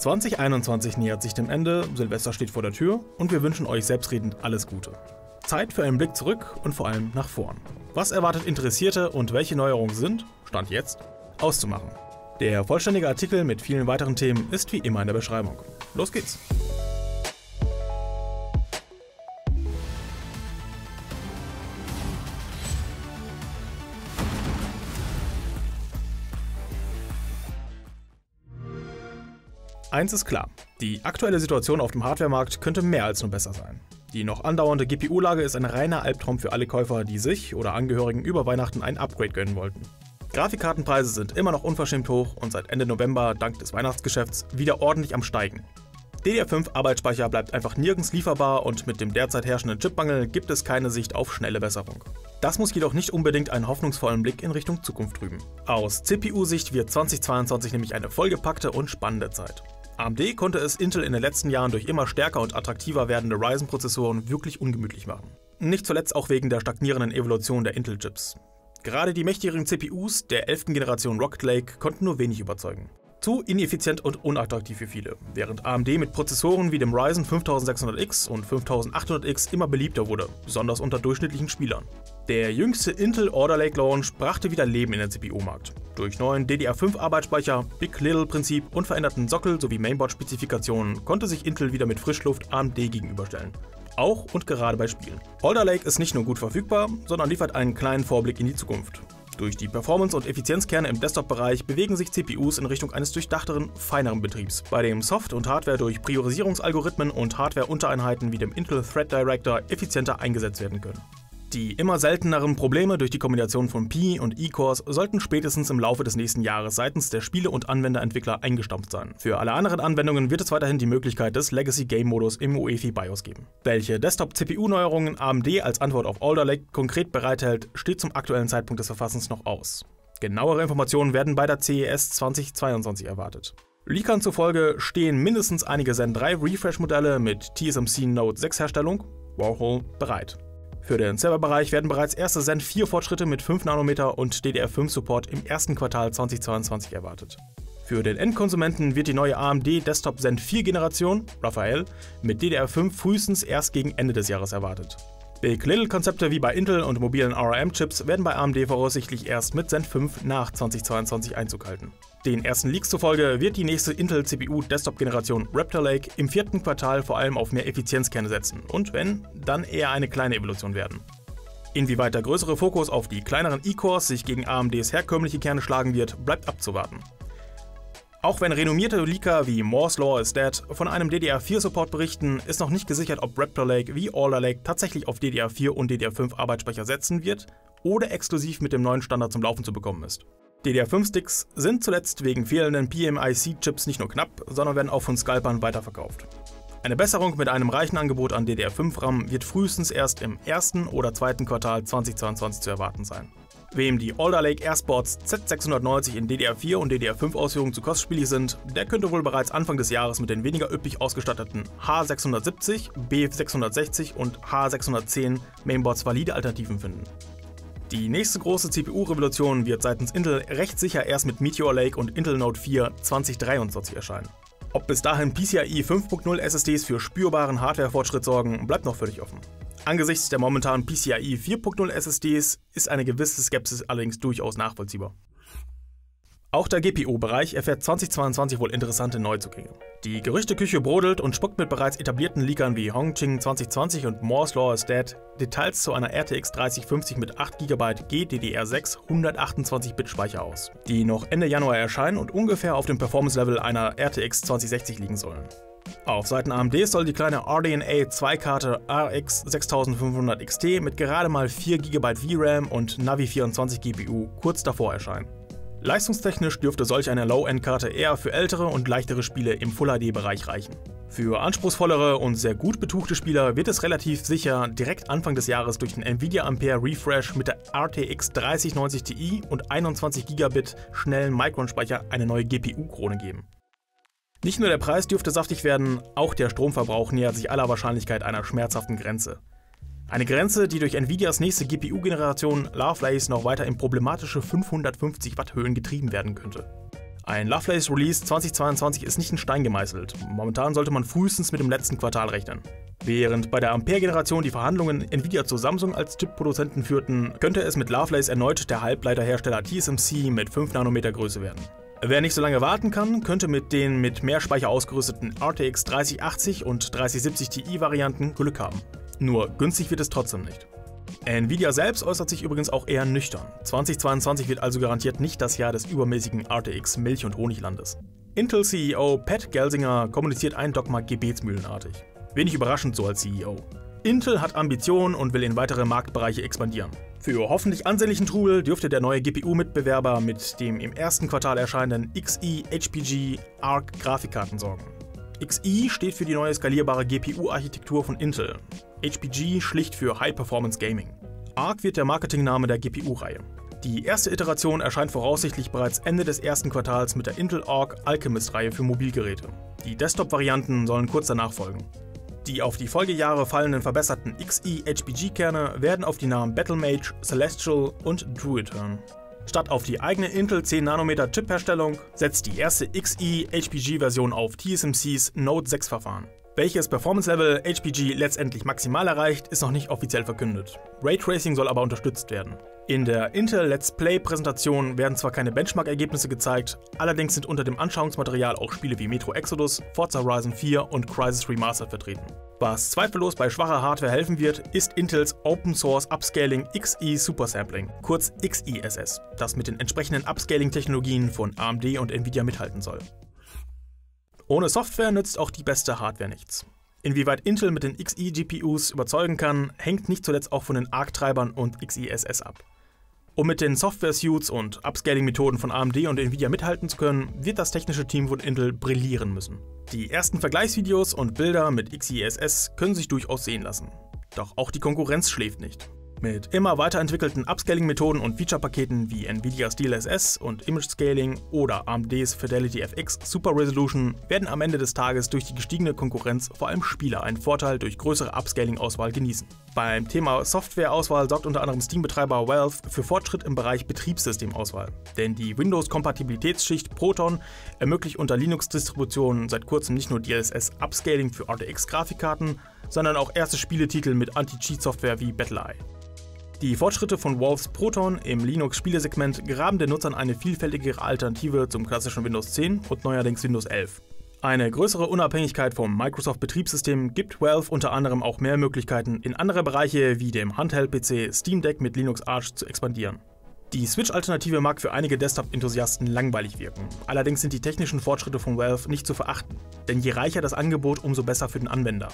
2021 nähert sich dem Ende, Silvester steht vor der Tür und wir wünschen euch selbstredend alles Gute. Zeit für einen Blick zurück und vor allem nach vorn. Was erwartet Interessierte und welche Neuerungen sind, Stand jetzt, auszumachen. Der vollständige Artikel mit vielen weiteren Themen ist wie immer in der Beschreibung. Los geht's! Eins ist klar, die aktuelle Situation auf dem Hardwaremarkt könnte mehr als nur besser sein. Die noch andauernde GPU-Lage ist ein reiner Albtraum für alle Käufer, die sich oder Angehörigen über Weihnachten ein Upgrade gönnen wollten. Grafikkartenpreise sind immer noch unverschämt hoch und seit Ende November dank des Weihnachtsgeschäfts wieder ordentlich am Steigen. DDR5 Arbeitsspeicher bleibt einfach nirgends lieferbar und mit dem derzeit herrschenden Chipmangel gibt es keine Sicht auf schnelle Besserung. Das muss jedoch nicht unbedingt einen hoffnungsvollen Blick in Richtung Zukunft trüben. Aus CPU-Sicht wird 2022 nämlich eine vollgepackte und spannende Zeit. AMD konnte es Intel in den letzten Jahren durch immer stärker und attraktiver werdende Ryzen-Prozessoren wirklich ungemütlich machen. Nicht zuletzt auch wegen der stagnierenden Evolution der Intel-Chips. Gerade die mächtigeren CPUs der 11. Generation Rocket Lake konnten nur wenig überzeugen. Zu ineffizient und unattraktiv für viele, während AMD mit Prozessoren wie dem Ryzen 5600X und 5800X immer beliebter wurde, besonders unter durchschnittlichen Spielern. Der jüngste Intel Order Lake Launch brachte wieder Leben in den CPU-Markt. Durch neuen DDR5-Arbeitsspeicher, Big-Little-Prinzip und veränderten Sockel sowie Mainboard-Spezifikationen konnte sich Intel wieder mit Frischluft AMD gegenüberstellen. Auch und gerade bei Spielen. Alder Lake ist nicht nur gut verfügbar, sondern liefert einen kleinen Vorblick in die Zukunft. Durch die Performance- und Effizienzkerne im Desktop-Bereich bewegen sich CPUs in Richtung eines durchdachteren, feineren Betriebs, bei dem Soft und Hardware durch Priorisierungsalgorithmen und Hardware-Untereinheiten wie dem Intel Thread Director effizienter eingesetzt werden können. Die immer selteneren Probleme durch die Kombination von Pi und E-Cores sollten spätestens im Laufe des nächsten Jahres seitens der Spiele- und Anwenderentwickler eingestampft sein. Für alle anderen Anwendungen wird es weiterhin die Möglichkeit des Legacy Game Modus im UEFI BIOS geben. Welche Desktop-CPU-Neuerungen AMD als Antwort auf Alder Lake konkret bereithält, steht zum aktuellen Zeitpunkt des Verfassens noch aus. Genauere Informationen werden bei der CES 2022 erwartet. Leakern zufolge stehen mindestens einige Zen 3 Refresh-Modelle mit TSMC Note 6 Herstellung, Warhol, bereit. Für den Serverbereich werden bereits erste Zen 4 Fortschritte mit 5 Nanometer und DDR5 Support im ersten Quartal 2022 erwartet. Für den Endkonsumenten wird die neue AMD Desktop Zen 4 Generation, Raphael, mit DDR5 frühestens erst gegen Ende des Jahres erwartet. Big Little Konzepte wie bei Intel und mobilen ARM-Chips werden bei AMD voraussichtlich erst mit Zen 5 nach 2022 Einzug halten. Den ersten Leaks zufolge wird die nächste Intel CPU Desktop-Generation Raptor Lake im vierten Quartal vor allem auf mehr Effizienzkerne setzen und wenn, dann eher eine kleine Evolution werden. Inwieweit der größere Fokus auf die kleineren E-Cores sich gegen AMDs herkömmliche Kerne schlagen wird, bleibt abzuwarten. Auch wenn renommierte Leaker wie Moore's Law is Dead von einem DDR4-Support berichten, ist noch nicht gesichert, ob Raptor Lake wie Alder Lake tatsächlich auf DDR4 und DDR5 Arbeitsspeicher setzen wird oder exklusiv mit dem neuen Standard zum Laufen zu bekommen ist. DDR5-Sticks sind zuletzt wegen fehlenden PMIC-Chips nicht nur knapp, sondern werden auch von Scalpern weiterverkauft. Eine Besserung mit einem reichen Angebot an DDR5-RAM wird frühestens erst im ersten oder zweiten Quartal 2022 zu erwarten sein. Wem die Alder Lake Airsports Z690 in DDR4 und DDR5 Ausführungen zu kostspielig sind, der könnte wohl bereits Anfang des Jahres mit den weniger üppig ausgestatteten H670, B660 und H610 Mainboards valide Alternativen finden. Die nächste große CPU-Revolution wird seitens Intel recht sicher erst mit Meteor Lake und Intel Note 4 2023 erscheinen. Ob bis dahin PCIe 5.0 SSDs für spürbaren Hardware-Fortschritt sorgen, bleibt noch völlig offen. Angesichts der momentanen PCIe 4.0 SSDs ist eine gewisse Skepsis allerdings durchaus nachvollziehbar. Auch der GPU-Bereich erfährt 2022 wohl interessante Neuzugänge. Die Gerüchteküche brodelt und spuckt mit bereits etablierten Leakern wie Hongqing 2020 und Moore's Law is Dead Details zu einer RTX 3050 mit 8 GB GDDR6 128-Bit Speicher aus, die noch Ende Januar erscheinen und ungefähr auf dem Performance-Level einer RTX 2060 liegen sollen. Auf Seiten AMD soll die kleine RDNA 2-Karte RX 6500 XT mit gerade mal 4 GB VRAM und Navi 24 GPU kurz davor erscheinen. Leistungstechnisch dürfte solch eine Low-End-Karte eher für ältere und leichtere Spiele im Full-HD-Bereich reichen. Für anspruchsvollere und sehr gut betuchte Spieler wird es relativ sicher direkt Anfang des Jahres durch den Nvidia Ampere Refresh mit der RTX 3090 Ti und 21 GB schnellen Micron-Speicher eine neue GPU-Krone geben. Nicht nur der Preis dürfte saftig werden, auch der Stromverbrauch nähert sich aller Wahrscheinlichkeit einer schmerzhaften Grenze. Eine Grenze, die durch Nvidias nächste GPU-Generation Lovelace noch weiter in problematische 550 Watt Höhen getrieben werden könnte. Ein Lovelace Release 2022 ist nicht in Stein gemeißelt. Momentan sollte man frühestens mit dem letzten Quartal rechnen. Während bei der Ampere-Generation die Verhandlungen Nvidia zu Samsung als Chipproduzenten führten, könnte es mit Lovelace erneut der Halbleiterhersteller TSMC mit 5 Nanometer Größe werden. Wer nicht so lange warten kann, könnte mit den mit mehr Speicher ausgerüsteten RTX 3080 und 3070 Ti Varianten Glück haben. Nur günstig wird es trotzdem nicht. Nvidia selbst äußert sich übrigens auch eher nüchtern. 2022 wird also garantiert nicht das Jahr des übermäßigen RTX Milch- und Honiglandes. Intel-CEO Pat Gelsinger kommuniziert ein Dogma gebetsmühlenartig. Wenig überraschend so als CEO. Intel hat Ambitionen und will in weitere Marktbereiche expandieren. Für hoffentlich ansehnlichen Trubel dürfte der neue GPU-Mitbewerber mit dem im ersten Quartal erscheinenden Xe HPG Arc Grafikkarten sorgen. Xe steht für die neue skalierbare GPU-Architektur von Intel. HPG schlicht für High Performance Gaming. Arc wird der Marketingname der GPU-Reihe. Die erste Iteration erscheint voraussichtlich bereits Ende des ersten Quartals mit der Intel Arc Alchemist-Reihe für Mobilgeräte. Die Desktop-Varianten sollen kurz danach folgen. Die auf die Folgejahre fallenden verbesserten Xe-HPG-Kerne werden auf die Namen Battlemage, Celestial und Druid hören. Statt auf die eigene Intel 10 Nanometer Chip-Herstellung setzt die erste Xe-HPG-Version auf TSMCs Node 6 Verfahren. Welches Performance-Level HPG letztendlich maximal erreicht, ist noch nicht offiziell verkündet. Raytracing soll aber unterstützt werden. In der Intel Let's Play-Präsentation werden zwar keine Benchmark-Ergebnisse gezeigt, allerdings sind unter dem Anschauungsmaterial auch Spiele wie Metro Exodus, Forza Horizon 4 und Crysis Remastered vertreten. Was zweifellos bei schwacher Hardware helfen wird, ist Intels Open Source Upscaling XE Supersampling, kurz XESS, das mit den entsprechenden Upscaling-Technologien von AMD und Nvidia mithalten soll. Ohne Software nützt auch die beste Hardware nichts. Inwieweit Intel mit den Xe-GPUs überzeugen kann, hängt nicht zuletzt auch von den ARC-Treibern und XeSS ab. Um mit den Software-Suits und Upscaling-Methoden von AMD und Nvidia mithalten zu können, wird das technische Team von Intel brillieren müssen. Die ersten Vergleichsvideos und Bilder mit XeSS können sich durchaus sehen lassen. Doch auch die Konkurrenz schläft nicht. Mit immer weiterentwickelten Upscaling-Methoden und Feature-Paketen wie Nvidia's DLSS und Image Scaling oder AMDs Fidelity FX Super Resolution werden am Ende des Tages durch die gestiegene Konkurrenz vor allem Spieler einen Vorteil durch größere Upscaling-Auswahl genießen. Beim Thema Software-Auswahl sorgt unter anderem Steam-Betreiber Valve für Fortschritt im Bereich Betriebssystemauswahl. Denn die Windows-Kompatibilitätsschicht Proton ermöglicht unter Linux-Distributionen seit kurzem nicht nur DLSS-Upscaling für RTX-Grafikkarten, sondern auch erste Spieletitel mit Anti-Cheat-Software wie BattleEye. Die Fortschritte von Wolves Proton im Linux-Spielesegment graben den Nutzern eine vielfältigere Alternative zum klassischen Windows 10 und neuerdings Windows 11. Eine größere Unabhängigkeit vom Microsoft-Betriebssystem gibt Valve unter anderem auch mehr Möglichkeiten, in andere Bereiche wie dem Handheld-PC Steam Deck mit Linux Arch zu expandieren. Die Switch-Alternative mag für einige Desktop-Enthusiasten langweilig wirken. Allerdings sind die technischen Fortschritte von Valve nicht zu verachten, denn je reicher das Angebot, umso besser für den Anwender.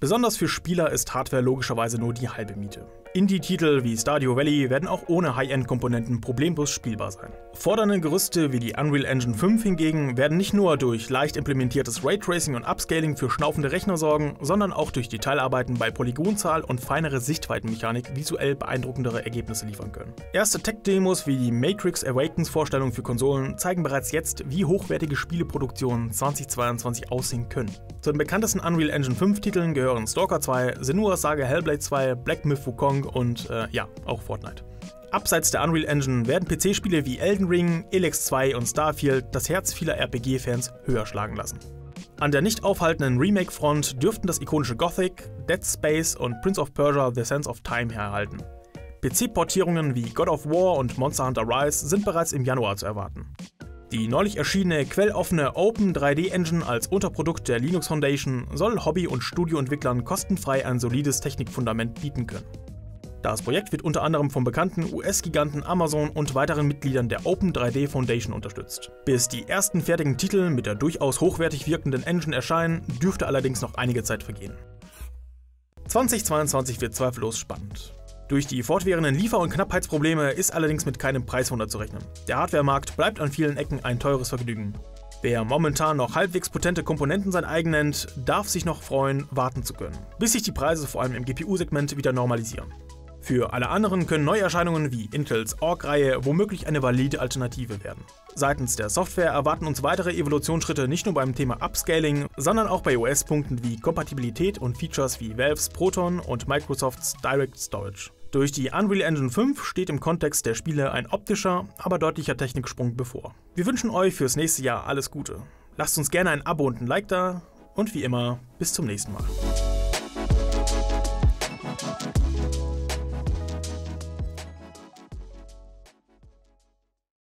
Besonders für Spieler ist Hardware logischerweise nur die halbe Miete. Indie-Titel wie Stardew Valley werden auch ohne High-End-Komponenten problemlos spielbar sein. Fordernde Gerüste wie die Unreal Engine 5 hingegen werden nicht nur durch leicht implementiertes Raytracing und Upscaling für schnaufende Rechner sorgen, sondern auch durch Detailarbeiten bei Polygonzahl und feinere Sichtweitenmechanik visuell beeindruckendere Ergebnisse liefern können. Erste Tech-Demos wie die Matrix Awakens Vorstellung für Konsolen zeigen bereits jetzt, wie hochwertige Spieleproduktionen 2022 aussehen können. Zu den bekanntesten Unreal Engine 5 Titeln gehören Stalker 2, Senua's Saga Hellblade 2, Black Myth Wukong und äh, ja, auch Fortnite. Abseits der Unreal Engine werden PC-Spiele wie Elden Ring, Elex 2 und Starfield das Herz vieler RPG-Fans höher schlagen lassen. An der nicht aufhaltenden Remake-Front dürften das ikonische Gothic, Dead Space und Prince of Persia The Sense of Time herhalten. PC-Portierungen wie God of War und Monster Hunter Rise sind bereits im Januar zu erwarten. Die neulich erschienene quelloffene Open 3D Engine als Unterprodukt der Linux Foundation soll Hobby- und Studioentwicklern kostenfrei ein solides Technikfundament bieten können. Das Projekt wird unter anderem vom bekannten US-Giganten Amazon und weiteren Mitgliedern der Open 3D Foundation unterstützt. Bis die ersten fertigen Titel mit der durchaus hochwertig wirkenden Engine erscheinen, dürfte allerdings noch einige Zeit vergehen. 2022 wird zweifellos spannend. Durch die fortwährenden Liefer- und Knappheitsprobleme ist allerdings mit keinem Preiswunder zu rechnen. Der Hardwaremarkt bleibt an vielen Ecken ein teures Vergnügen. Wer momentan noch halbwegs potente Komponenten sein eigen nennt, darf sich noch freuen, warten zu können, bis sich die Preise vor allem im GPU-Segment wieder normalisieren. Für alle anderen können Neuerscheinungen wie Intels Org-Reihe womöglich eine valide Alternative werden. Seitens der Software erwarten uns weitere Evolutionsschritte nicht nur beim Thema Upscaling, sondern auch bei OS-Punkten wie Kompatibilität und Features wie Valves Proton und Microsofts Direct Storage. Durch die Unreal Engine 5 steht im Kontext der Spiele ein optischer, aber deutlicher Techniksprung bevor. Wir wünschen euch fürs nächste Jahr alles Gute. Lasst uns gerne ein Abo und ein Like da und wie immer, bis zum nächsten Mal.